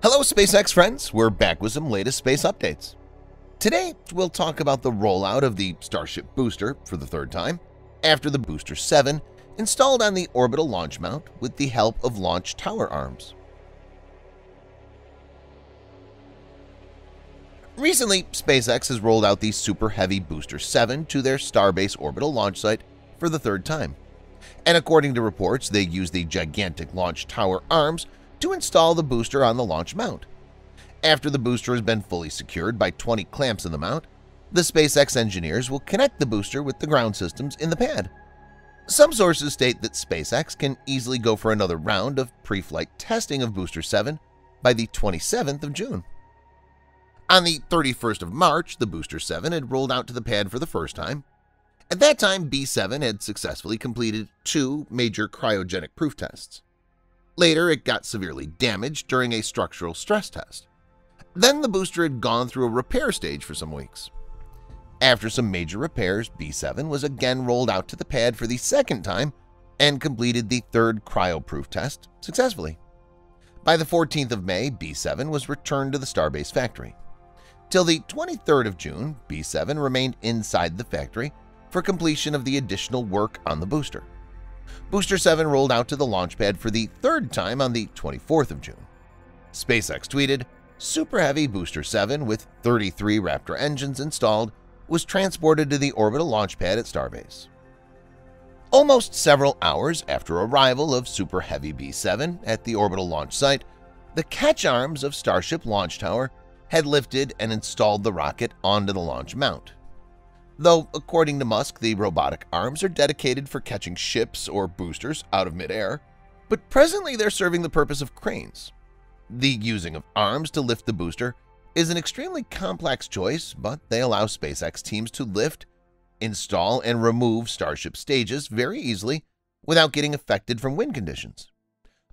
Hello SpaceX friends, we're back with some latest space updates. Today we'll talk about the rollout of the Starship booster for the third time after the Booster 7 installed on the orbital launch mount with the help of launch tower arms. Recently, SpaceX has rolled out the Super Heavy Booster 7 to their Starbase orbital launch site for the third time. And according to reports, they use the gigantic launch tower arms to install the booster on the launch mount. After the booster has been fully secured by 20 clamps in the mount, the SpaceX engineers will connect the booster with the ground systems in the pad. Some sources state that SpaceX can easily go for another round of pre-flight testing of Booster 7 by the 27th of June. On the 31st of March, the Booster 7 had rolled out to the pad for the first time. At that time, B7 had successfully completed two major cryogenic proof tests. Later, it got severely damaged during a structural stress test. Then the booster had gone through a repair stage for some weeks. After some major repairs, B7 was again rolled out to the pad for the second time and completed the third cryoproof test successfully. By the 14th of May, B7 was returned to the Starbase factory. Till the 23rd of June, B7 remained inside the factory for completion of the additional work on the booster. Booster 7 rolled out to the launch pad for the third time on the 24th of June. SpaceX tweeted, Super Heavy Booster 7 with 33 Raptor engines installed was transported to the orbital launch pad at Starbase. Almost several hours after arrival of Super Heavy B7 at the orbital launch site, the catch arms of Starship Launch Tower had lifted and installed the rocket onto the launch mount though according to Musk, the robotic arms are dedicated for catching ships or boosters out of midair, but presently they're serving the purpose of cranes. The using of arms to lift the booster is an extremely complex choice, but they allow SpaceX teams to lift, install, and remove Starship stages very easily without getting affected from wind conditions.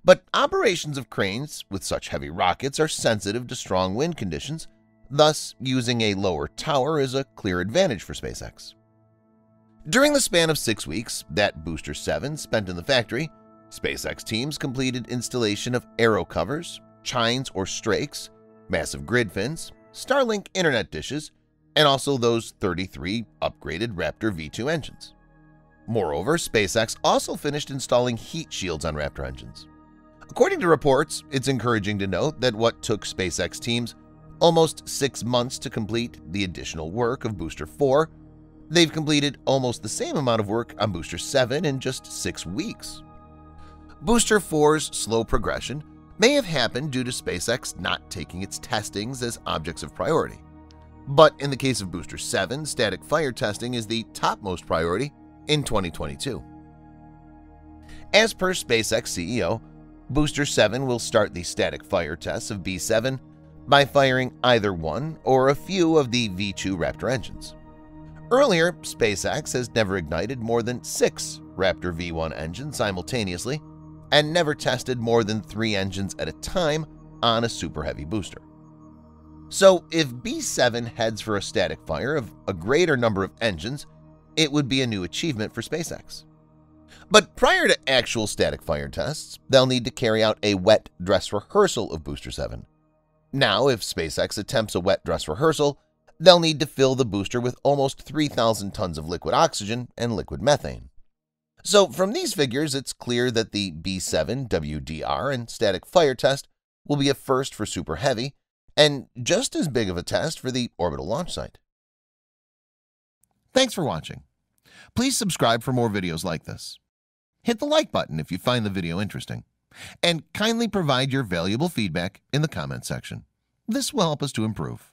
But operations of cranes with such heavy rockets are sensitive to strong wind conditions, Thus, using a lower tower is a clear advantage for SpaceX. During the span of six weeks that Booster 7 spent in the factory, SpaceX teams completed installation of aero covers, chines or strakes, massive grid fins, Starlink internet dishes, and also those 33 upgraded Raptor V2 engines. Moreover, SpaceX also finished installing heat shields on Raptor engines. According to reports, it's encouraging to note that what took SpaceX teams almost six months to complete the additional work of Booster 4. They've completed almost the same amount of work on Booster 7 in just six weeks. Booster 4's slow progression may have happened due to SpaceX not taking its testings as objects of priority. But in the case of Booster 7, static fire testing is the topmost priority in 2022. As per SpaceX CEO, Booster 7 will start the static fire tests of B7 by firing either one or a few of the V2 Raptor engines. Earlier, SpaceX has never ignited more than six Raptor V1 engines simultaneously and never tested more than three engines at a time on a Super Heavy booster. So if B7 heads for a static fire of a greater number of engines, it would be a new achievement for SpaceX. But prior to actual static fire tests, they'll need to carry out a wet dress rehearsal of Booster 7, now, if SpaceX attempts a wet dress rehearsal, they'll need to fill the booster with almost 3,000 tons of liquid oxygen and liquid methane. So from these figures, it's clear that the B7 WDR and static fire test will be a first for Super Heavy and just as big of a test for the orbital launch site. Thanks for watching. Please subscribe for more videos like this. Hit the like button if you find the video interesting and kindly provide your valuable feedback in the comment section. This will help us to improve.